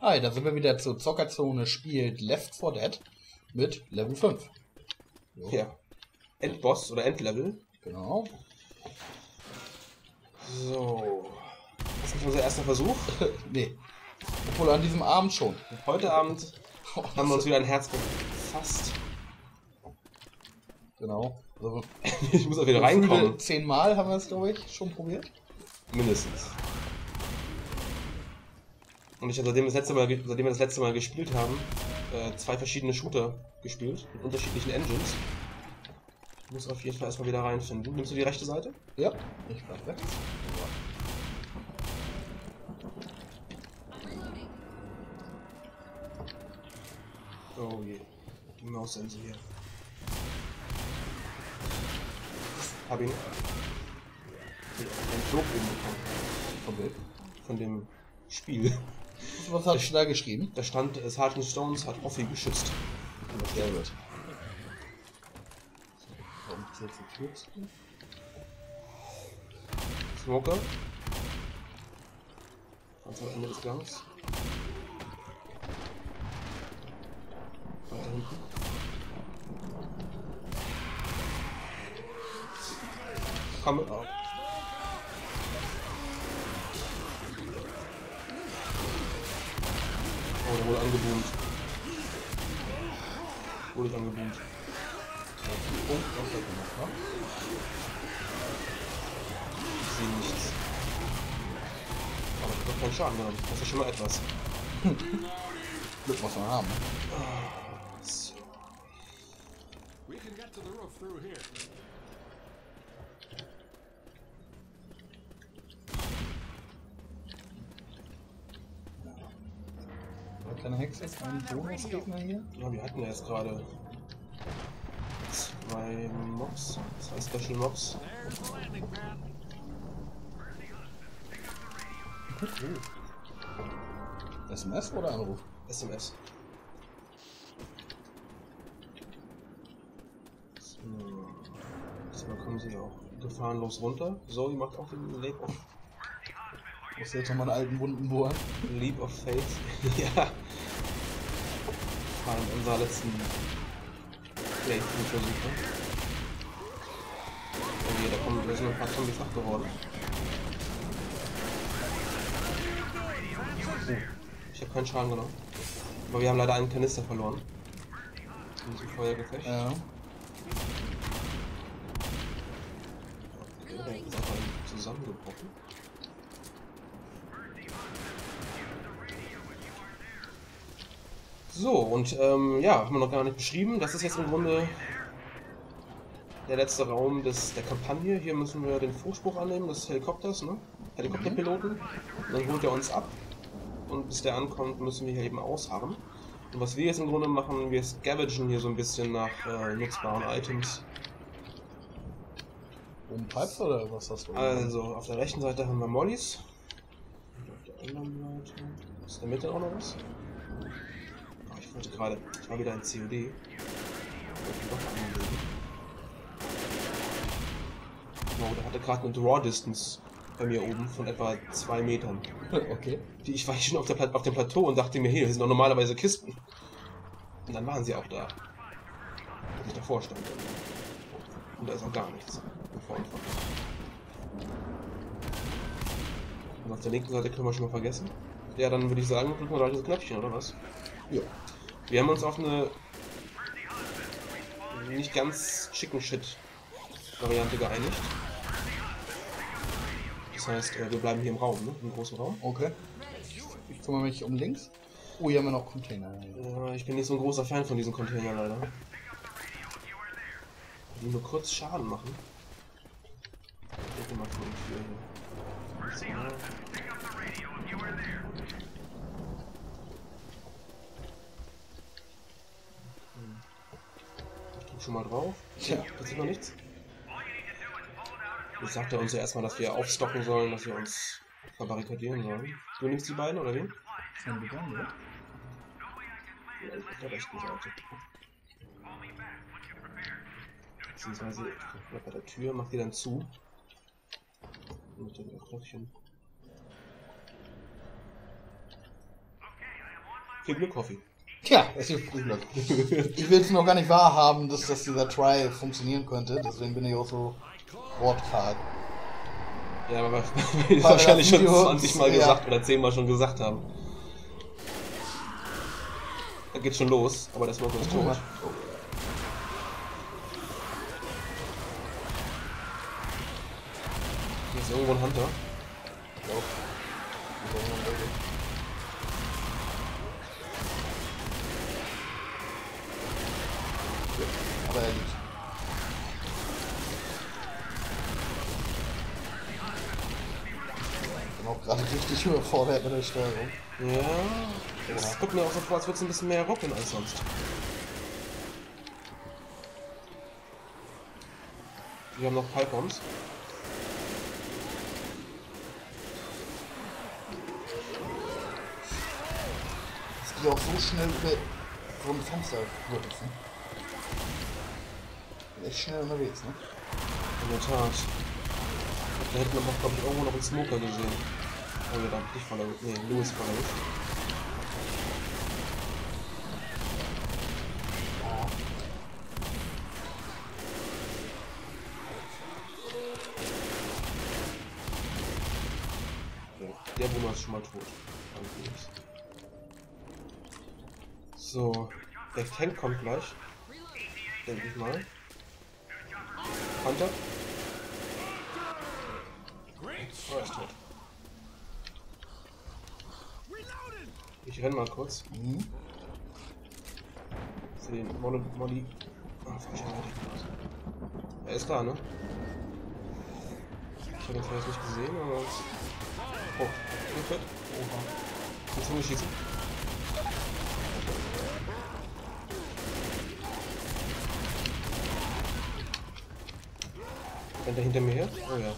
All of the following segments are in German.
Hi, da sind wir wieder zur Zockerzone spielt Left 4 Dead mit Level 5. Ja. Endboss oder Endlevel. Genau. So. Das ist nicht unser erster Versuch. nee. Obwohl an diesem Abend schon. Heute Abend haben wir uns wieder ein Herz gefasst. Genau. Also, ich muss auch wieder reinkommen. Zehnmal haben wir es, glaube ich, schon probiert. Mindestens. Und ich habe seitdem, das letzte Mal, seitdem wir das letzte Mal gespielt haben, äh, zwei verschiedene Shooter gespielt, mit unterschiedlichen Engines. Ich muss auf jeden Fall erstmal wieder reinfinden. Nimmst du die rechte Seite? Ja, ich bleib weg. Oh je, die Maussense hier. Hab ihn. Ein Flug bekommen. Vom Bild. Von dem Spiel. Was hat da geschrieben? Da stand, Sergeant Stones hat Hoffi geschützt. Sehr gut. Jetzt die Tür zu? Smoker. Ganz am Ende des Gangs. Weiter hinten. Komm. Oh. Wurde angeboomt. Wurde angeboomt. Oh, was hat gemacht, wa? Ich sehe nichts. Aber ich habe keinen Schaden genommen. Das ist schon mal etwas. Glück muss man haben. ne? So. We can get to the roof through here. War keine Hexe, ein Bonusgegner hier? Ja, wir hatten ja jetzt gerade zwei Mobs, zwei Special Mobs. SMS oder Anruf? SMS. So. Diesmal kommen sie auch gefahrenlos runter. Zoe macht auch den Leap of, Muss jetzt nochmal einen alten Wunden bohren. Leap of Faith. ja. War in unserer letzten Playthrough-Versuche. Oh je, da sind ein paar Zombies wach geworden. Oh, ich habe keinen Schaden genommen. Aber wir haben leider einen Kanister verloren. In diesem Feuergefecht. Ja. Der ist einfach zusammengebrochen. So, und ähm, ja, haben wir noch gar nicht beschrieben. Das ist jetzt im Grunde der letzte Raum des, der Kampagne. Hier müssen wir den Funkspruch annehmen des Helikopters, ne? Helikopterpiloten. Und dann holt er uns ab. Und bis der ankommt, müssen wir hier eben ausharren. Und was wir jetzt im Grunde machen, wir scavagen hier so ein bisschen nach äh, nutzbaren Items. Oben Pipes oder was hast du? Also, auf der rechten Seite haben wir Mollys. Und auf der anderen Seite. Ist in der Mitte auch noch was? Ich wollte gerade. Ich war wieder in COD. Ich. Wow, der hatte gerade eine Draw Distance bei mir oben von etwa zwei Metern. okay. Die, ich war hier schon auf, der, auf dem Plateau und dachte mir, hey, hier sind doch normalerweise Kisten. Und dann waren sie auch da. Als ich davor stand. Und da ist auch gar nichts. Und auf der linken Seite können wir schon mal vergessen. Ja, dann würde ich sagen, drücken wir gleich das Knöpfchen, oder was? Ja. Wir haben uns auf eine nicht ganz Chicken Shit Variante geeinigt. Das heißt, äh, wir bleiben hier im Raum, ne? Im großen Raum. Okay. Ich kümmere mich um links. Oh, hier haben wir noch Container. Ja, ich bin nicht so ein großer Fan von diesen Containern leider. Die nur kurz Schaden machen. Ich mal von den Tür hier. Schon mal drauf. Tja. Passiert noch nichts. Jetzt sagt er uns ja erstmal, dass wir aufstocken sollen, dass wir uns verbarrikadieren sollen. Du nimmst die beiden oder wen? Sind wir gegangen, oder? Ja, auf der rechten Seite. Beziehungsweise, ich bei der Tür, mach die dann zu. Mit dem Knöpfchen. Viel Glück, Hoffi. Tja, es ist viel Glück. Ich will es noch gar nicht wahrhaben, dass, dass dieser Try funktionieren könnte. Deswegen bin ich auch so wortkarg. Ja, aber wir es wahrscheinlich das schon Video- 20 Mal ja. gesagt oder 10 Mal schon gesagt haben. Da geht schon los, aber der Smoker ist tot. Oh. Hier ist irgendwo ein Hunter. Aber er liegt. Ich bin auch gerade richtig überfordert mit der Steuerung. Ja, es kommt mir auch so vor, als würde es ein bisschen mehr rocken als sonst. Wir haben noch Pipe-Bombs. Dass die auch so schnell über so ein Fenster rücken. Echt schnell unterwegs, ne? In der Tat. Da hätten wir noch, glaube ich, irgendwo noch einen Smoker gesehen. Oh, ja, da nicht von der. Nee, Louis von der Der Boomer ist schon mal tot. So, der Tank kommt gleich. Denke ich mal. Oh, er tot. Ich renn mal kurz. Mhm. Für den Molly. Molly. Ah, Molly. Er ist da, ne? Ich habe ihn vielleicht nicht gesehen, aber. Oh. Oha. Kannst du mich schießen? Rennt er hinter mir her? Oh ja.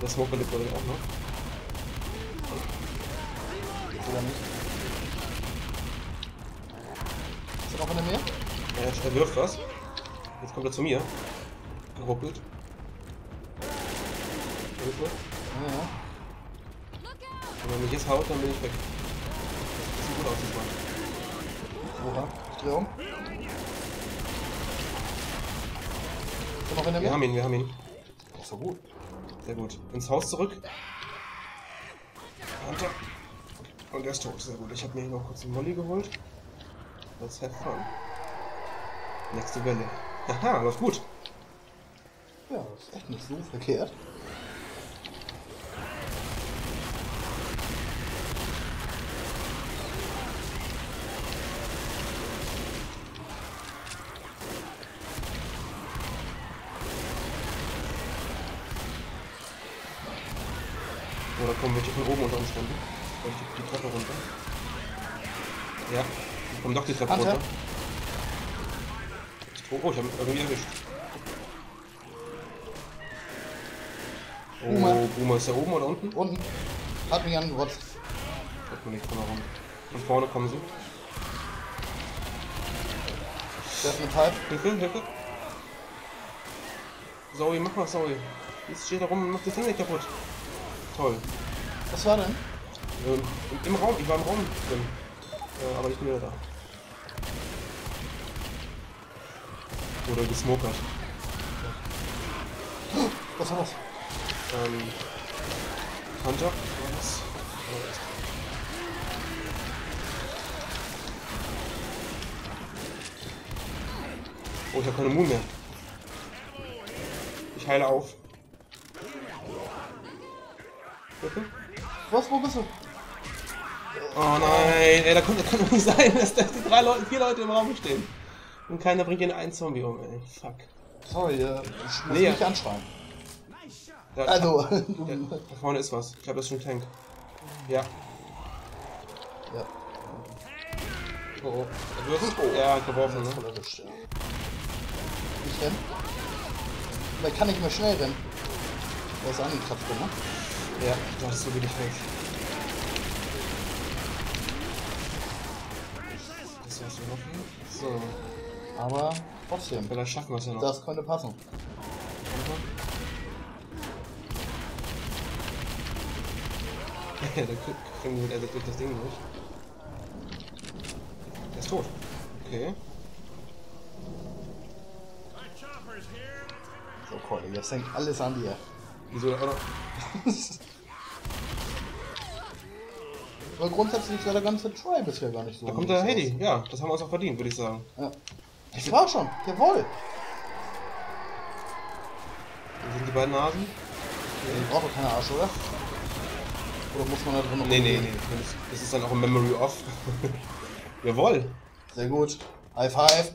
Der Smoker lebt glaube ich auch noch. Oder nicht? Ist er noch in der Meer? Er, er wirft was. Jetzt kommt er zu mir. Geruckelt. Hilfe. Ja, ja. Wenn er mich jetzt haut, dann bin ich weg. Das sieht gut aus diesmal. Oha. Ich dreh um. Ist er noch in der Wir haben ihn, wir haben ihn. Ach so gut. Sehr gut. Ins Haus zurück. Hunter. Und er ist tot. Sehr gut. Ich habe mir hier noch kurz einen Molly geholt. Let's have fun. Nächste Welle. Haha, läuft gut. Ja, das ist echt nicht so verkehrt. Oder kommen welche von oben unter Umständen? Soll ich die, die Treppe runter? Ja, die kommen doch die Treppe runter. Oh, ich habe irgendwie erwischt. Oh, Boomer. Boomer ist da oben oder unten? Unten. Hat mich angerotzt. Hört man nicht von herum. Von vorne kommen sie. Der ist eine Pipe. Hilfe, Hilfe. Zoe, mach mal, Zoe. Jetzt steht da rum und macht das Ding nicht kaputt. Toll. Was war denn? Ähm, im, Raum, ich war im Raum drin. Äh, aber ich bin wieder da. Oder gesmokert. Was war das? Ähm, Hunter? war das? Oh, ich habe keine Moon mehr. Ich heile auf. Was? Wo bist du? Oh nein, ey, da kommt, das kann doch nicht sein, dass da die drei Leute, vier Leute im Raum stehen. Und keiner bringt ihnen einen Zombie um, ey. Fuck. Sorry, äh, ich muss Nee. nicht anschreien. Da, Also, Da, da vorne ist was. Ich glaube, das ist schon ein Tank. Ja. ja. Oh, oh. Er wirft. Ja, hat geworfen, ne? erwischt, ja. Ich renn. Vielleicht kann ich nicht mehr schnell rennen. Der ist angekratzt, ne? Ja, du hast so wenig weg. Das war's noch hier. So, Aber trotzdem, vielleicht schaffen wir es ja noch. das könnte passen. Ja, da kriegen wir also durch das Ding durch. ist tot. Okay. So, Keule, jetzt hängt alles an dir. Wieso auch noch? Aber grundsätzlich war der ganze Try bisher gar nicht so. Da kommt der Heidi. Ja, das haben wir uns auch verdient, würde ich sagen. Ja. Das war schon, jawohl. Wo sind die beiden Nasen? Ich brauche keine Arsch, oder? Oder muss man da drin noch Nee, nee, nee. Das, das ist dann auch ein Memory Off. Jawohl. Sehr gut. High five.